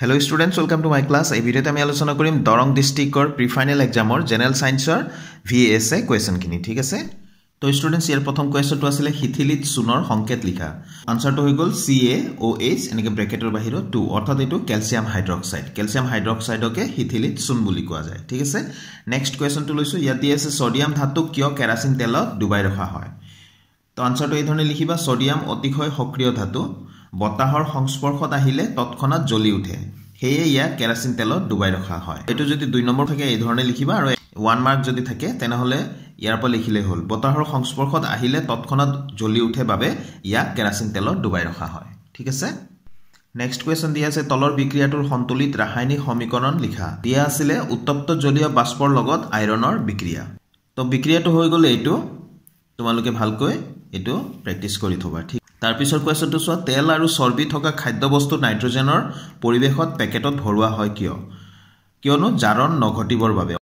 Hello' students welcome to my class এই ভিডিঅ'ত আমি আলোচনা কৰিম দৰং ডিষ্ট্ৰিক্টৰ প্ৰি ফাইনেল এক্সামৰ জেনেৰেল ছায়েন্সৰ ভি এছ এ কুৱেশ্যনখিনি ঠিক আছে? তো ষ্টুডেণ্টছ ইয়াৰ প্ৰথম কুৱেশ্যনটো আছিলে শিথিলিত চূণৰ সংকেত লিখা। আনচাৰটো হৈ গ'ল চি এ অ' এইচ এনেকৈ ব্ৰেকেটৰ বাহিৰত টু অৰ্থাৎ এইটো কেলছিয়াম হাইড্ৰক্সাইড। কেলছিয়াম হাইড্ৰক্সাইডকে শিথিলিত চূণ বুলি কোৱা যায় ঠিক আছে? নেক্সট কুৱেশ্যনটো লৈছোঁ ইয়াত দি আছে ছডিয়াম ধাতুক কিয় কেৰাচিন তেলত ডুবাই ৰখা হয়? তো আনচাৰটো এই ধৰণে লিখিবা ছডিয়াম অতিশয় সক্ৰিয় ধাতু। বতাহৰ সংস্পৰ্শত আহিলে তৎক্ষণাত জ্বলি উঠে। সেয়ে ইয়াক কেৰাচিন তেলত ডুবাই ৰখা হয়। এইটো যদি দুই নম্বৰ থাকে এই ধৰণে লিখিবা আৰু ওৱান মাৰ্ক যদি থাকে তেনেহ'লে ইয়াৰ পৰা লিখিলেই হ'ল। বতাহৰ সংস্পৰ্শত আহিলে তৎক্ষণাত জ্বলি উঠে বাবে ইয়াক কেৰাচিন তেলত ডুবাই ৰখা হয়। ঠিক আছে? নেক্সট কুৱেশ্যন দিয়া আছে তলৰ বিক্ৰিয়াটোৰ সন্তুলিত ৰাসায়নিক সমীকৰণ লিখা। দিয়া আছিলে উত্তপ্ত জলীয় বাষ্পৰ লগত আইৰণৰ বিক্ৰিয়া। তো বিক্ৰিয়াটো হৈ গ'লে এইটো। তোমালোকে ভালকৈ এইটো প্ৰেক্টিচ কৰি থ'বা ঠিক তাৰপিছৰ কুৱেশ্যনটো চোৱা তেল আৰু চৰ্বি থকা খাদ্যবস্তু নাইট্ৰজেনৰ পৰিৱেশত পেকেটত ভৰোৱা হয় কিয়? কিয়নো জাৰণ নঘটিবৰ বাবে।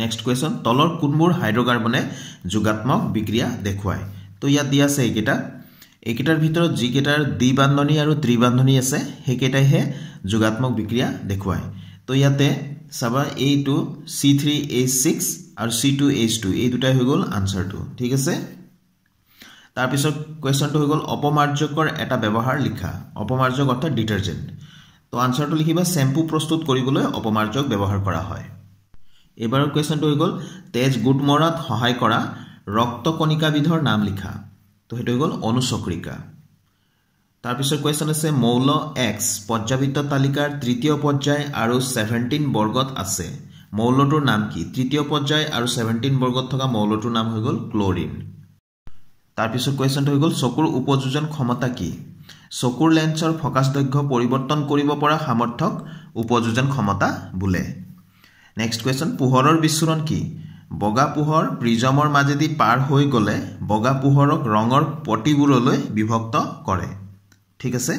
নেক্সট কুৱেশ্যন তলৰ কোনবোৰ হাইড্ৰকাৰ্বনে যোগাত্মক বিক্ৰিয়া দেখুৱায়? তো ইয়াত দিয়া আছে এইকেইটা। এইকেইটাৰ ভিতৰত যিকেইটাৰ দ্বিবান্ধনী আৰু ত্ৰিবান্ধনী আছে সেইকেইটাইহে যোগাত্মক বিক্ৰিয়া দেখুৱায়। তো ইয়াতে চাবা এইটো চি থ্ৰী এইচ ছিক্স আৰু চি টু এইচ টু এই দুটাই হৈ গ'ল আনচাৰটো ঠিক আছে? তাৰপিছত কুৱেশ্যনটো হৈ গ'ল অপমাৰ্জকৰ এটা ব্যৱহাৰ লিখা। অপমাৰ্জক অৰ্থাৎ ডিটাৰজেণ্ট তো আনচাৰটো লিখিবা চেম্পু প্ৰস্তুত কৰিবলৈ অপমাৰ্জক ব্যৱহাৰ কৰা হয়। এইবাৰৰ কুৱেশ্যনটো হৈ গ'ল তেজ গোট মৰাত সহায় কৰা ৰক্তকণিকাবিধৰ নাম লিখা। তো সেইটো হৈ গ'ল অনুচক্ৰিকা। তাৰপিছত কুৱেশ্যন আছে মৌল এক্স পৰ্যাবৃত্ত তালিকাৰ তৃতীয় পৰ্যায় আৰু ছেভেণ্টিন বৰ্গত আছে। মৌলটোৰ নাম কি? তৃতীয় পৰ্যায় আৰু ছেভেণ্টিন বৰ্গত থকা মৌলটোৰ নাম হৈ গ'ল ক্লৰিন। তাৰপিছত কুৱেশ্যনটো হৈ গ'ল চকুৰ উপযোজন ক্ষমতা কি? চকুৰ লেন্সৰ ফকাছ দৈৰ্ঘ্য পৰিৱৰ্তন কৰিব পৰা সামৰ্থক উপযোজন ক্ষমতা বোলে। নেক্সট কুৱেশ্যন পোহৰৰ বিচ্ছুৰণ কি? বগা পোহৰ প্ৰিজমৰ মাজেদি পাৰ হৈ গ'লে বগা পোহৰক ৰঙৰ পটিবোৰলৈ বিভক্ত কৰে। ঠিক আছে?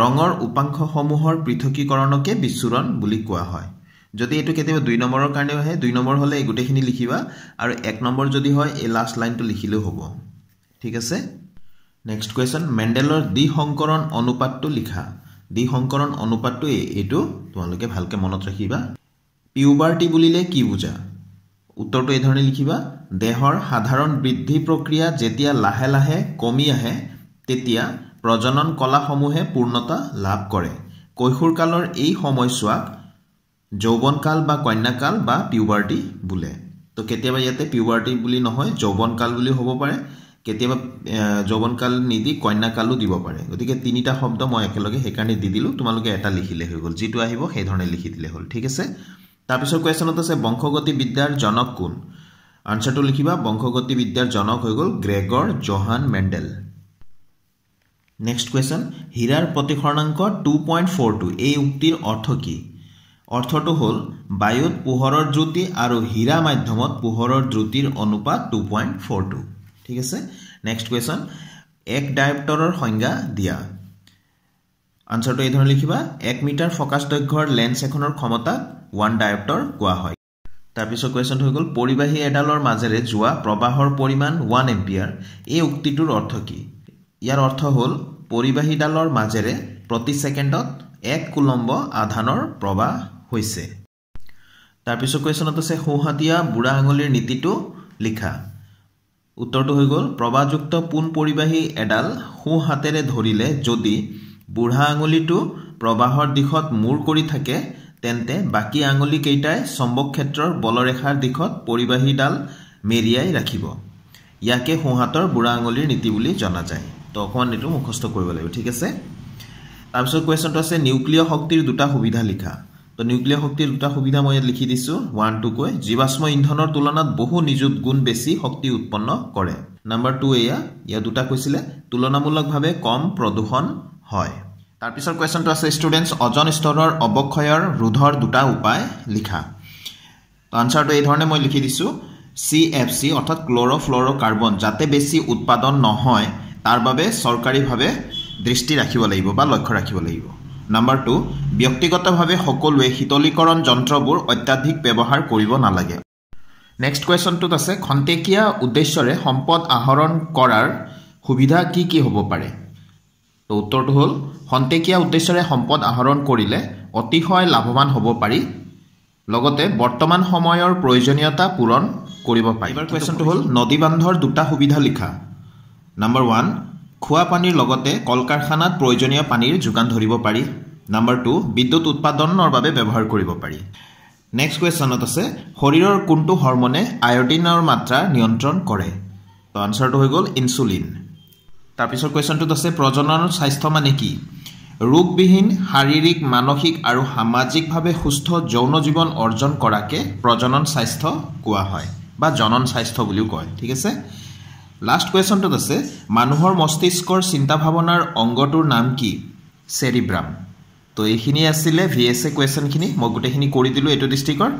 ৰঙৰ উপাংশসমূহৰ পৃথকীকৰণকে বিচ্ছুৰণ বুলি কোৱা হয়। যদি এইটো কেতিয়াবা দুই নম্বৰৰ কাৰণেও আহে দুই নম্বৰ হ'লে এই গোটেইখিনি লিখিবা আৰু এক নম্বৰ যদি হয় এই লাষ্ট লাইনটো লিখিলেও হ'ব। ঠিক আছে? নেক্সট কুৱেশ্যন মেণ্ডেলৰ দ্বি সংকৰণ অনুপাতটো লিখা দ্বি সংকৰণ অনুপাতটো এইটো তোমালোকে ভালকৈ মনত ৰাখিবা। পিউবাৰ্টি বুলিলে কি বুজা? উত্তৰটো এই ধৰণে লিখিবা। দেহৰ সাধাৰণ বৃদ্ধি প্ৰক্ৰিয়া যেতিয়া লাহে লাহে কমি আহে তেতিয়া প্ৰজনন কলাসমূহে পূৰ্ণতা লাভ কৰে। কৈশোৰকালৰ এই সময়ছোৱাক যৌৱনকাল বা কন্যাকাল বা পিউবাৰ্টি বোলে। তো কেতিয়াবা ইয়াতে পিউবাৰ্টি বুলি নহয় যৌৱনকাল বুলিও হ'ব পাৰে। কেতিয়াবা যৌৱনকাল নিদি কন্যাকালো দিব পাৰে। গতিকে তিনিটা শব্দ মই একেলগে সেইকাৰণে দি দিলোঁ। তোমালোকে এটা লিখিলে হৈ গ'ল। যিটো আহিব সেইধৰণে লিখি দিলে হ'ল। ঠিক আছে? তাৰপিছত কুৱেশ্যনত আছে বংশগতি বিদ্যাৰ জনক কোন? আনচাৰটো লিখিবা। বংশগতি বিদ্যাৰ জনক হৈ গ'ল Gregor Johann Mendel. Next question হীৰাৰ প্ৰতিসৰণাংক টু পইণ্ট ফ'ৰ টু এই উক্তিৰ অৰ্থ কি? অৰ্থটো হ'ল বায়ুত পোহৰৰ দ্ৰুতি আৰু হীৰা মাধ্যমত পোহৰৰ দ্ৰুতিৰ অনুপাত টু পইণ্ট ফ'ৰ টু ঠিক আছে? নেক্সট কুৱেশ্যন এক ডায়প্টৰৰ সংজ্ঞা দিয়া। আনচাৰটো এই ধৰণে লিখিবা। এক মিটাৰ ফকাছ দৈৰ্ঘ্যৰ লেন্স এখনৰ ক্ষমতাক ওৱান ডায়প্টৰ কোৱা হয়। তাৰপিছত কুৱেশ্যনটো হৈ গ'ল পৰিবাহী এডালৰ মাজেৰে যোৱা প্ৰবাহৰ পৰিমাণ ওৱান এম্পিয়াৰ এই উক্তিটোৰ অৰ্থ কি? ইয়াৰ অৰ্থ হ'ল পৰিবাহীডালৰ মাজেৰে প্ৰতি ছেকেণ্ডত এক কুলম্ব আধানৰ প্ৰবাহ হৈছে। তাৰপিছত কুৱেশ্যনত আছে সোঁহাতীয়া বুঢ়া আঙুলিৰ নীতিটো লিখা। উত্তৰটো হৈ গ'ল প্ৰবাহযুক্ত পোন পৰিবাহী এডাল সোঁ হাতেৰে ধৰিলে যদি বুঢ়া আঙুলিটো প্ৰবাহৰ দিশত মূৰ কৰি থাকে তেন্তে বাকী আঙুলিকেইটাই চম্বক ক্ষেত্ৰৰ বলৰেখাৰ দিশত পৰিবাহীডাল মেৰিয়াই ৰাখিব। ইয়াকে সোঁহাতৰ বুঢ়া আঙুলিৰ নীতি বুলি জনা যায়। তো অকণমান এইটো মুখস্থ কৰিব লাগিব ঠিক আছে? তাৰপিছত কুৱেশ্যনটো আছে নিউক্লিয় শক্তিৰ দুটা সুবিধা লিখা। তো নিউক্লিয় শক্তিৰ দুটা সুবিধা মই ইয়াত লিখি দিছোঁ। ওৱান টুকৈ জীৱাশ্ম ইন্ধনৰ তুলনাত বহু নিযুত গুণ বেছি শক্তি উৎপন্ন কৰে। নাম্বাৰ টু এয়া ইয়াত দুটা কৈছিলে তুলনামূলকভাৱে কম প্ৰদূষণ হয়। তাৰপিছত কুৱেশ্যনটো আছে ষ্টুডেণ্টছ অজন স্তৰৰ অৱক্ষয়ৰ ৰোধৰ দুটা উপায় লিখা। তো আনচাৰটো এই ধৰণে মই লিখি দিছোঁ। চি এফ চি অৰ্থাৎ ক্ল'ৰ' ফ্ল'ৰ' কাৰ্বন যাতে বেছি উৎপাদন নহয় তাৰ বাবে চৰকাৰীভাৱে দৃষ্টি ৰাখিব লাগিব বা লক্ষ্য ৰাখিব লাগিব। নাম্বাৰ টু ব্যক্তিগতভাৱে সকলোৱে শীতলীকৰণ যন্ত্ৰবোৰ অত্যাধিক ব্যৱহাৰ কৰিব নালাগে। নেক্সট কুৱেশ্যনটোত আছে খন্তেকীয়া উদ্দেশ্যৰে সম্পদ আহৰণ কৰাৰ সুবিধা কি কি হ'ব পাৰে? তো উত্তৰটো হ'ল খন্তেকীয়া উদ্দেশ্যৰে সম্পদ আহৰণ কৰিলে অতিশয় লাভৱান হ'ব পাৰি লগতে বৰ্তমান সময়ৰ প্ৰয়োজনীয়তা পূৰণ কৰিব পাৰি। এইবাৰ কুৱেশ্যনটো হ'ল নদী বান্ধৰ দুটা সুবিধা লিখা। নাম্বাৰ ওৱান খোৱা পানীৰ লগতে কল কাৰখানাত প্ৰয়োজনীয় পানীৰ যোগান ধৰিব পাৰি। নাম্বাৰ টু বিদ্যুৎ উৎপাদনৰ বাবে ব্যৱহাৰ কৰিব পাৰি। নেক্সট কুৱেশ্যনত আছে শৰীৰৰ কোনটো হৰমনে আয়ডিনৰ মাত্ৰা নিয়ন্ত্ৰণ কৰে? তো আনচাৰটো হৈ গ'ল ইনচুলিন। তাৰপিছৰ কুৱেশ্যনটোত আছে প্ৰজননৰ স্বাস্থ্য মানে কি? ৰোগবিহীন শাৰীৰিক মানসিক আৰু সামাজিকভাৱে সুস্থ যৌন জীৱন অৰ্জন কৰাকে প্ৰজনন স্বাস্থ্য কোৱা হয় বা জনন স্বাস্থ্য বুলিও কয় ঠিক আছে? লাষ্ট কুৱেশ্যনটোত আছে মানুহৰ মস্তিষ্কৰ চিন্তা ভাৱনাৰ অংগটোৰ নাম কি? চেৰিব্ৰাম তো এইখিনি আছিলে ভি এছ এ কুৱেশ্যনখিনি মই গোটেইখিনি কৰি দিলোঁ এইটো ডিষ্ট্ৰিক্টৰ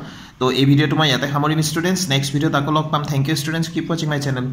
তো এই ভিডিঅ'টো মই ইয়াতে সামৰিম ষ্টুডেণ্টছ নেক্সট ভিডিঅ'ত আকৌ লগ পাম। থেংক ইউ ষ্টুডেণ্টছ কিপ ৱাচিং মাই চেনেল